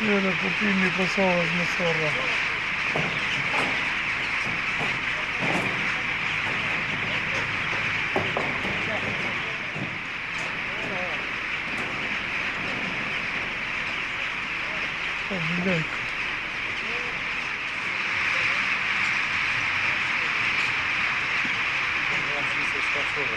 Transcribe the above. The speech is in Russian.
Лера, купи мне посол из мусора. Обжигайка. Спасибо, спасибо.